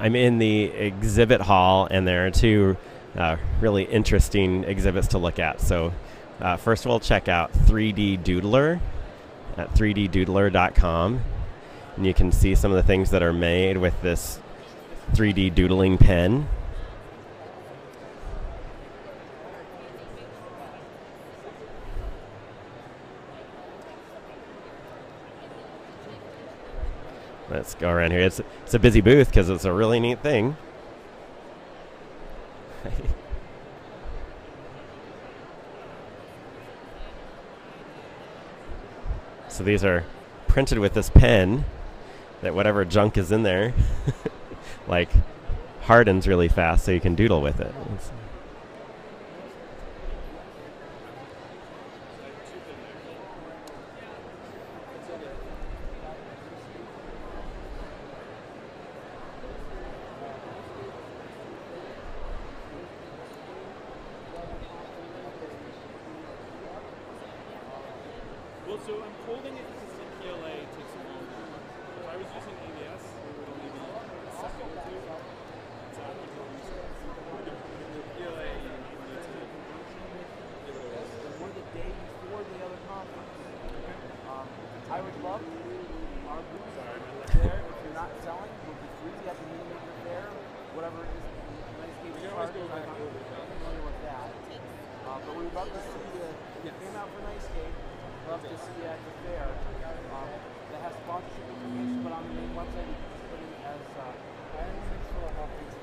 I'm in the exhibit hall, and there are two uh, really interesting exhibits to look at. So, uh, first of all, check out 3Doodler at 3ddoodler.com, and you can see some of the things that are made with this 3D doodling pen. Let's go around here. It's, it's a busy booth because it's a really neat thing. so these are printed with this pen that whatever junk is in there like hardens really fast so you can doodle with it. It's Well, so I'm holding it because the PLA takes a long time. If I was using ABS, it would only be a second or two. So I think we'll use it. The PLA, you need to give it a rest. We're the day before the other conference. Um, I would love our booth there. If you're not selling, will be free at the mini maker fair, whatever it is. Landscape We can always go park, back I'm over not that. familiar with that. But we would love to see you came out for Nightscape. Love to see you at the fair. Um, that has sponsorship information, but on the main website we can put it as. Uh, I want to make sure I have things.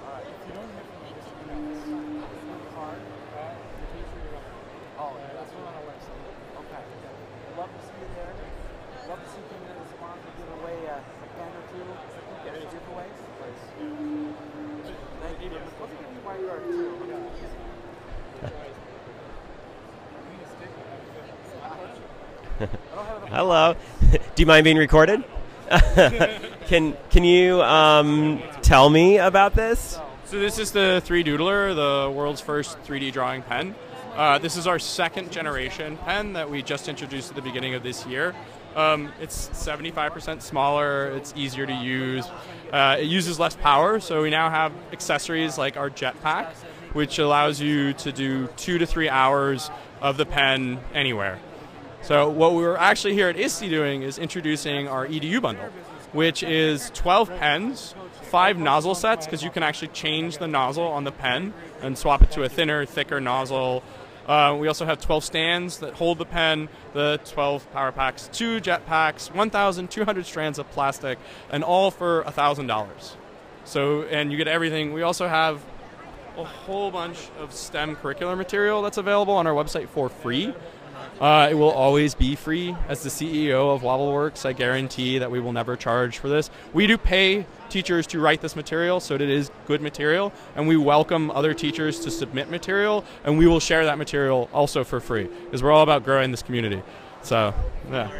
All right. If you don't hear from me, just email us. It's not hard. Oh, that's not on our website. Okay. Love to see you there. Love to see you come in as sponsor, give away a, pen or two. Get any giveaways. Thank you. Let's get you while you are too. Hello. Do you mind being recorded? can Can you um, tell me about this? So this is the 3Doodler, the world's first 3D drawing pen. Uh, this is our second generation pen that we just introduced at the beginning of this year. Um, it's 75% smaller, it's easier to use, uh, it uses less power, so we now have accessories like our jetpack, which allows you to do two to three hours of the pen anywhere. So what we're actually here at ISTE doing is introducing our EDU bundle, which is 12 pens, five nozzle sets, because you can actually change the nozzle on the pen and swap it to a thinner, thicker nozzle. Uh, we also have 12 stands that hold the pen, the 12 power packs, two jet packs, 1,200 strands of plastic, and all for $1,000. So, and you get everything. We also have a whole bunch of STEM curricular material that's available on our website for free. Uh, it will always be free. As the CEO of Wobbleworks, I guarantee that we will never charge for this. We do pay teachers to write this material, so it is good material, and we welcome other teachers to submit material, and we will share that material also for free, because we're all about growing this community. So, yeah.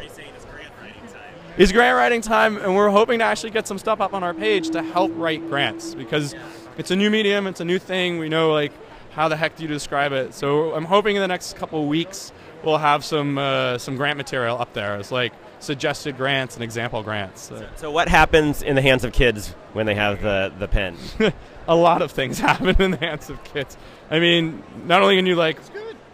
It's grant writing time, and we're hoping to actually get some stuff up on our page to help write grants because it's a new medium, it's a new thing. We know like how the heck do you describe it? So I'm hoping in the next couple weeks we'll have some uh, some grant material up there. It's like suggested grants and example grants. Uh, So, what happens in the hands of kids when they have the, the pen? a lot of things happen in the hands of kids. I mean, not only can you like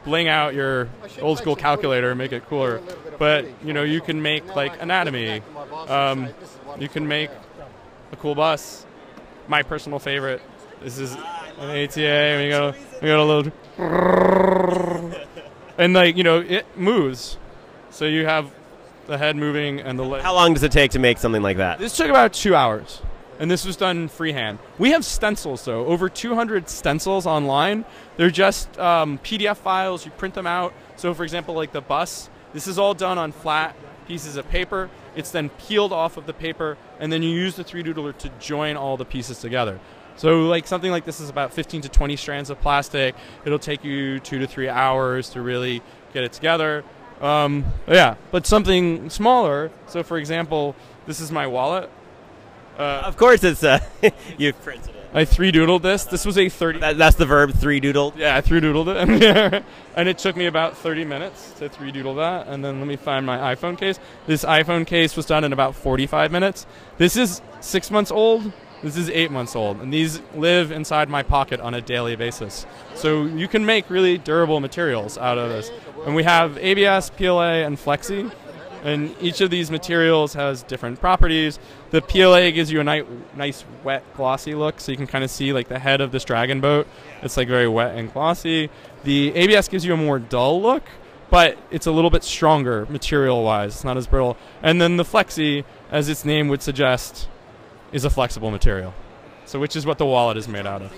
bling out your old school calculator and make it cooler, but you know you can make like anatomy. Um, you can make a cool bus. My personal favorite. This is an ATA. We got a, we got a little, and like you know it moves, so you have the head moving and the leg. How long does it take to make something like that? This took about two hours, and this was done freehand. We have stencils, though, over 200 stencils online. They're just um, PDF files. You print them out. So, for example, like the bus, this is all done on flat pieces of paper. It's then peeled off of the paper, and then you use the 3Doodler to join all the pieces together. So, like something like this is about 15 to 20 strands of plastic. It'll take you two to three hours to really get it together. Um, yeah, but something smaller. So, for example, this is my wallet. Uh, Of course, it's uh, you printed it. I three doodled this. This was a 30. That, that's the verb three doodled. yeah, I three doodled it. and it took me about 30 minutes to three doodle that. And then let me find my iPhone case. This iPhone case was done in about 45 minutes. This is six months old. This is eight months old, and these live inside my pocket on a daily basis. So you can make really durable materials out of this. And we have ABS, PLA, and Flexi. And each of these materials has different properties. The PLA gives you a ni- nice, wet, glossy look, so you can kind of see like the head of this dragon boat. It's like very wet and glossy. The ABS gives you a more dull look, but it's a little bit stronger material-wise. It's not as brittle. And then the Flexi, as its name would suggest, is a flexible material. So, which is what the wallet is made out of.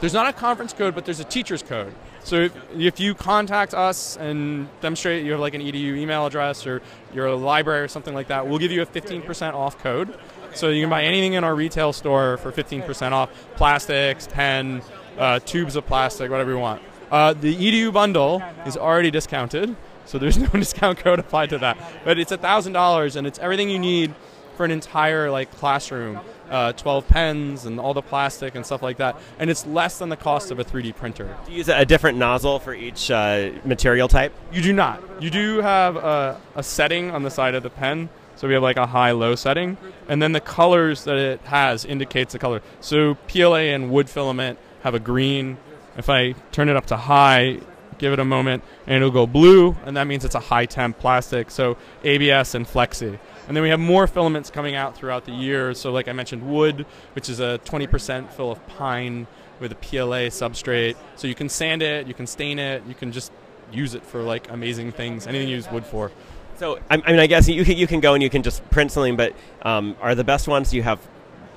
There's not a conference code, but there's a teacher's code. So if, if you contact us and demonstrate you have like an edu email address or you're a library or something like that, we'll give you a 15% off code. So you can buy anything in our retail store for 15% off: plastics, pen, uh, tubes of plastic, whatever you want. Uh, the edu bundle is already discounted, so there's no discount code applied to that. But it's thousand dollars, and it's everything you need for an entire like classroom. Uh, 12 pens and all the plastic and stuff like that, and it's less than the cost of a 3D printer. Do you use a different nozzle for each uh, material type? You do not. You do have a, a setting on the side of the pen, so we have like a high-low setting, and then the colors that it has indicates the color. So PLA and wood filament have a green. If I turn it up to high, give it a moment, and it'll go blue, and that means it's a high temp plastic. So ABS and Flexi. And then we have more filaments coming out throughout the year. So, like I mentioned, wood, which is a 20% fill of pine with a PLA substrate. So you can sand it, you can stain it, you can just use it for like amazing things. Anything you use wood for. So, I, mean, I guess you can, you can go and you can just print something, but um, are the best ones you have?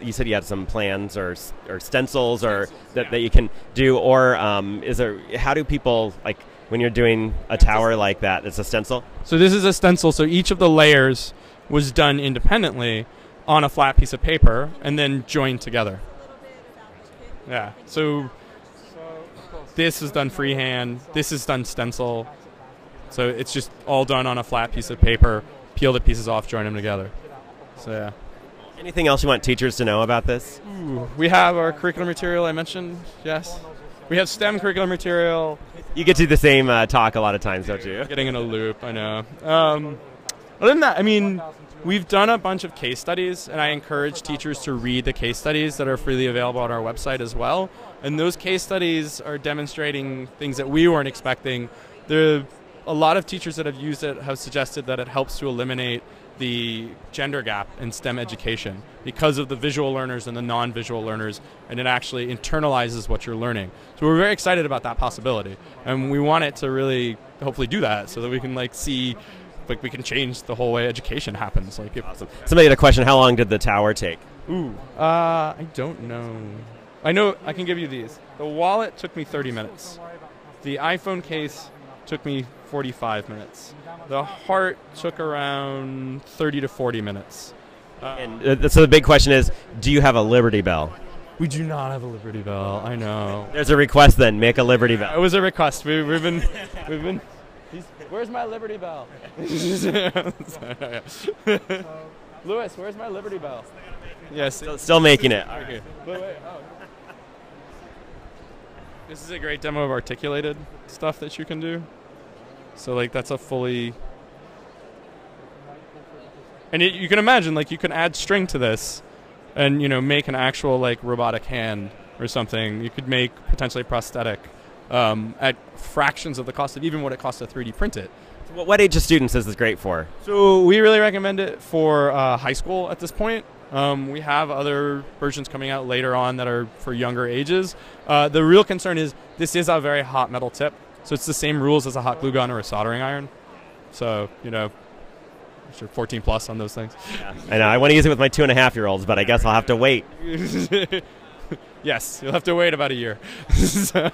You said you had some plans or or stencils or that, that you can do, or um, is there? How do people like when you're doing a tower like that? It's a stencil. So this is a stencil. So each of the layers was done independently on a flat piece of paper and then joined together. Yeah. So this is done freehand. This is done stencil. So it's just all done on a flat piece of paper. Peel the pieces off, join them together. So yeah. Anything else you want teachers to know about this? Ooh, we have our curriculum material I mentioned. Yes. We have STEM curriculum material. You get to the same uh, talk a lot of times, don't you? Getting in a loop, I know. Um, other than that, I mean, we've done a bunch of case studies, and I encourage teachers to read the case studies that are freely available on our website as well. And those case studies are demonstrating things that we weren't expecting. There, a lot of teachers that have used it have suggested that it helps to eliminate the gender gap in STEM education because of the visual learners and the non-visual learners, and it actually internalizes what you're learning. So we're very excited about that possibility, and we want it to really hopefully do that so that we can like see like we can change the whole way education happens. Like, if, awesome. Somebody had a question: How long did the tower take? Ooh, uh, I don't know. I know I can give you these. The wallet took me 30 minutes. The iPhone case took me 45 minutes. The heart took around 30 to 40 minutes. Uh, and uh, so the big question is: Do you have a Liberty Bell? We do not have a Liberty Bell. I know. There's a request then. Make a Liberty Bell. It was a request. We, we've been, we've been. Where's my Liberty Bell? Lewis, where's my Liberty Bell? Yes, still, still making it. Okay. Wait, wait, oh. This is a great demo of articulated stuff that you can do. So like that's a fully and it, you can imagine like you can add string to this and you know make an actual like robotic hand or something. You could make potentially prosthetic um, at fractions of the cost of even what it costs to 3D print it. So what age of students is this great for? So we really recommend it for uh, high school at this point. Um, we have other versions coming out later on that are for younger ages. Uh, the real concern is this is a very hot metal tip, so it's the same rules as a hot glue gun or a soldering iron. So you know, sure 14 plus on those things. Yeah. I know. I want to use it with my two and a half year olds, but I guess I'll have to wait. yes, you'll have to wait about a year. so.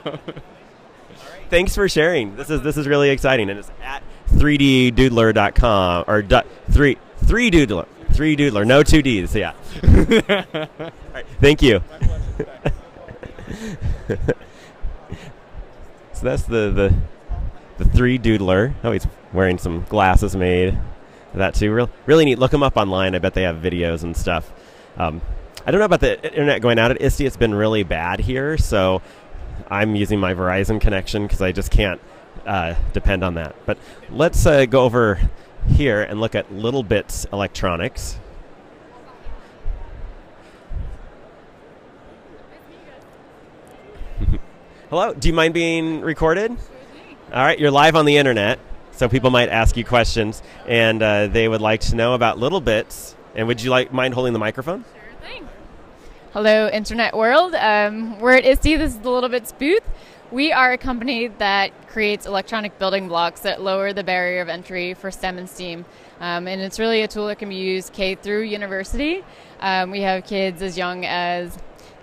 Thanks for sharing. This is this is really exciting, and it's at 3ddoodler.com or du- three three doodler three doodler no two D's. Yeah. All right, thank you. So that's the the the three doodler. Oh, he's wearing some glasses made. That too. Real, really neat. Look them up online. I bet they have videos and stuff. Um, I don't know about the internet going out at ISTE. It's been really bad here, so I'm using my Verizon connection because I just can't uh, depend on that. But let's uh, go over here and look at littleBits Electronics. Hello. Do you mind being recorded? All right, you're live on the internet, so people might ask you questions, and uh, they would like to know about littleBits. And would you like mind holding the microphone? Sure thing. Hello, Internet World. Um, we're at ISTE. This is the littleBits booth. We are a company that creates electronic building blocks that lower the barrier of entry for STEM and STEAM. Um, and it's really a tool that can be used K through university. Um, we have kids as young as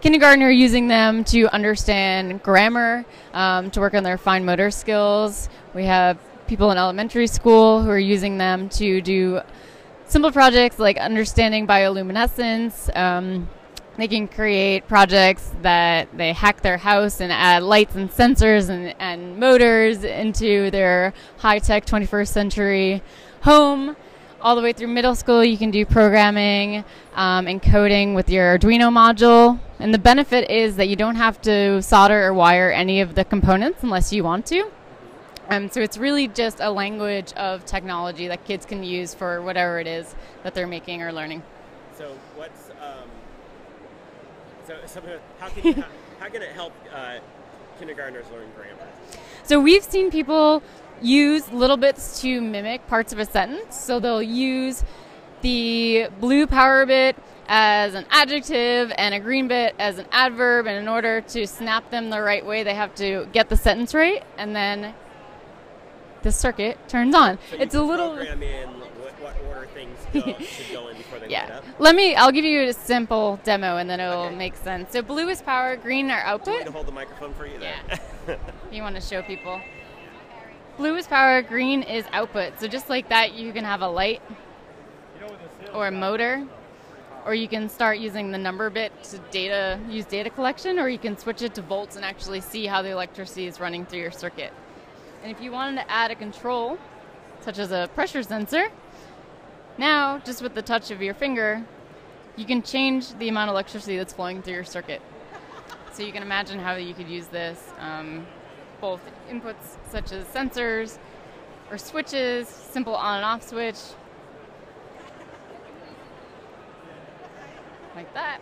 kindergartner using them to understand grammar, um, to work on their fine motor skills. We have people in elementary school who are using them to do simple projects like understanding bioluminescence. Um, they can create projects that they hack their house and add lights and sensors and, and motors into their high tech 21st century home. All the way through middle school, you can do programming um, and coding with your Arduino module. And the benefit is that you don't have to solder or wire any of the components unless you want to. Um, so it's really just a language of technology that kids can use for whatever it is that they're making or learning. So what's um, so, so how can how, how can it help uh, kindergartners learn grammar? So we've seen people use littleBits to mimic parts of a sentence. So they'll use the blue power bit as an adjective and a green bit as an adverb, and in order to snap them the right way, they have to get the sentence right, and then the circuit turns on. So it's a little program in what, what order things go, should go in before they light yeah. up. Let me. I'll give you a simple demo, and then it'll Okay. make sense. So blue is power, green are Do you want me output. to hold the microphone for you? There? You want to show people. Blue is power, green is output. So just like that, you can have a light or a motor, or you can start using the number bit to data use data collection, or you can switch it to volts and actually see how the electricity is running through your circuit. And if you wanted to add a control, such as a pressure sensor, now just with the touch of your finger, you can change the amount of electricity that's flowing through your circuit. So you can imagine how you could use this, um, both inputs such as sensors or switches, simple on and off switch, like that.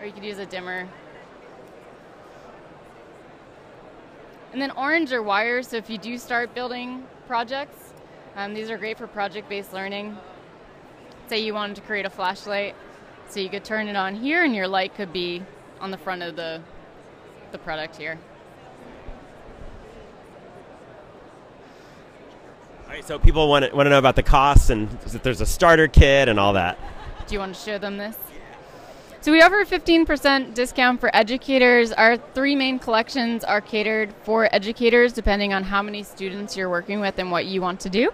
Or you could use a dimmer. And then orange are wires, so if you do start building projects, um, these are great for project-based learning. Say you wanted to create a flashlight, so you could turn it on here and your light could be on the front of the, the product here. All right, so people want to want to know about the costs and if there's a starter kit and all that. Do you want to show them this? So we offer a 15% discount for educators. Our three main collections are catered for educators depending on how many students you're working with and what you want to do.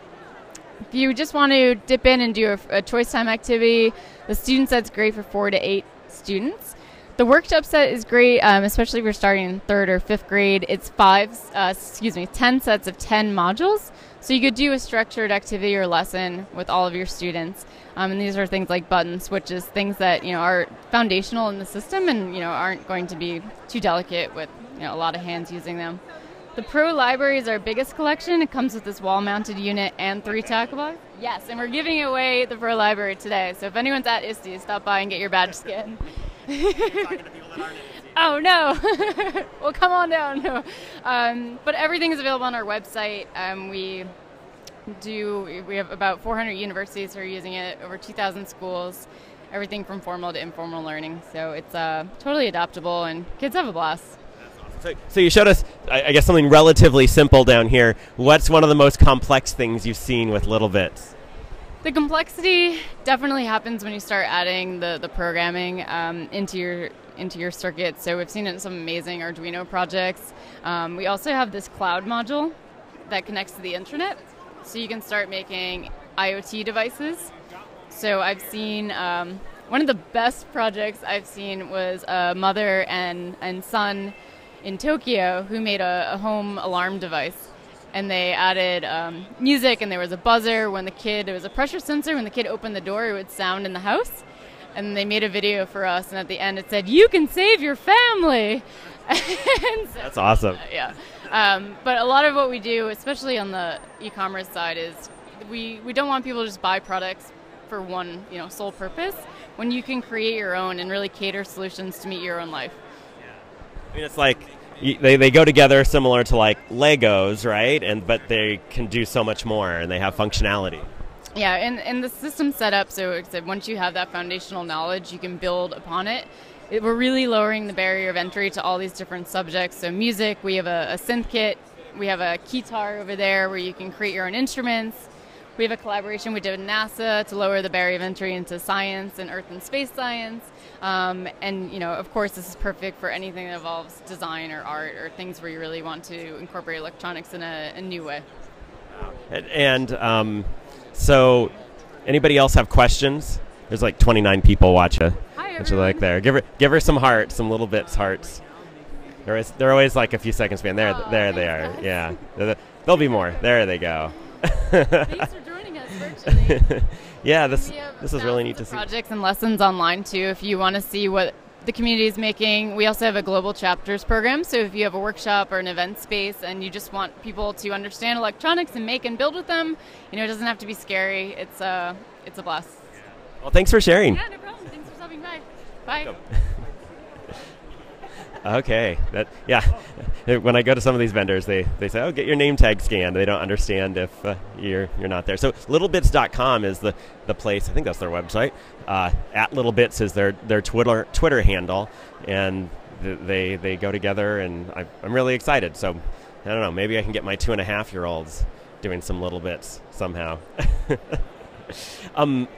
If you just want to dip in and do a, a choice time activity, the student set's great for four to eight students. The workshop set is great, um, especially if you're starting in third or fifth grade. It's five, uh, excuse me, 10 sets of 10 modules. So you could do a structured activity or lesson with all of your students. Um, and these are things like button switches, things that you know are foundational in the system and you know aren't going to be too delicate with you know a lot of hands using them. The Pro Library is our biggest collection. It comes with this wall-mounted unit and three tackle box. Yes, and we're giving away the Pro Library today. So if anyone's at ISTE, stop by and get your badge scan. Oh no! well, come on down. No. Um, but everything is available on our website. Um, we do. We have about 400 universities who are using it. Over 2,000 schools. Everything from formal to informal learning. So it's uh, totally adaptable, and kids have a blast. So, so you showed us, I, I guess, something relatively simple down here. What's one of the most complex things you've seen with littleBits? The complexity definitely happens when you start adding the, the programming um, into your into your circuit. So we've seen it in some amazing Arduino projects. Um, we also have this cloud module that connects to the internet, so you can start making IoT devices. So I've seen um, one of the best projects I've seen was a mother and and son in Tokyo who made a, a home alarm device and they added um, music and there was a buzzer. When the kid there was a pressure sensor. When the kid opened the door it would sound in the house. And they made a video for us and at the end it said you can save your family. So, That's awesome. yeah. Um, but a lot of what we do especially on the e-commerce side is we, we don't want people to just buy products for one you know sole purpose when you can create your own and really cater solutions to meet your own life. Yeah. I mean, it's like they, they go together similar to like Legos, right? And but they can do so much more, and they have functionality. Yeah, and, and the system set up so once you have that foundational knowledge, you can build upon it. it. We're really lowering the barrier of entry to all these different subjects. So, music, we have a, a synth kit, we have a keytar over there where you can create your own instruments. We have a collaboration we did with NASA to lower the barrier of entry into science and Earth and space science. Um, and you know, of course, this is perfect for anything that involves design or art or things where you really want to incorporate electronics in a, a new way. And, and um, so, anybody else have questions? There's like 29 people watching. Hi, Which like there. Give her, give her some hearts, some littleBits hearts. They're always, they're always like a few seconds span. There, Aw, there they are. Yeah, There- there'll be more. There they go. yeah, this this is really neat to see. Projects and lessons online too. If you want to see what the community is making, we also have a global chapters program. So if you have a workshop or an event space and you just want people to understand electronics and make and build with them, you know, it doesn't have to be scary. It's a it's a blast. Well, thanks for sharing. Yeah, no problem. Thanks for stopping by. Bye. Okay, that yeah. When I go to some of these vendors, they, they say, "Oh, get your name tag scanned." They don't understand if uh, you're you're not there. So littlebits.com is the, the place. I think that's their website. Uh, at littlebits is their their Twitter Twitter handle, and th- they they go together, and I, I'm really excited. So I don't know. Maybe I can get my two and a half year olds doing some littleBits somehow. um,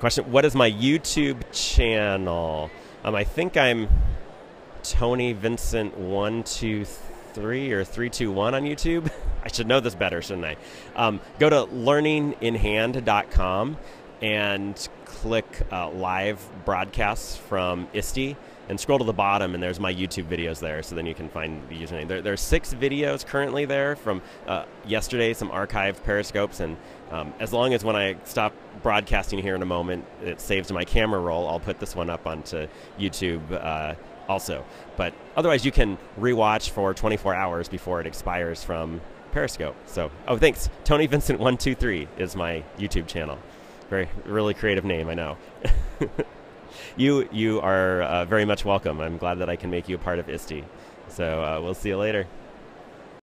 question: What is my YouTube channel? Um, I think I'm Tony Vincent one two three or three two one on YouTube. I should know this better, shouldn't I? Um, go to learninginhand.com and click uh, live broadcasts from ISTE and scroll to the bottom and there's my YouTube videos there so then you can find the username. There, there's six videos currently there from uh, yesterday, some archived periscopes and um, as long as when I stop broadcasting here in a moment, it saves my camera roll, I'll put this one up onto YouTube uh, also. But otherwise, you can rewatch for 24 hours before it expires from Periscope. So, oh, thanks. Tony Vincent one two three is my YouTube channel. Very, really creative name, I know. you, you are uh, very much welcome. I'm glad that I can make you a part of ISTE. So uh, we'll see you later.